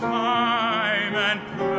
time and place.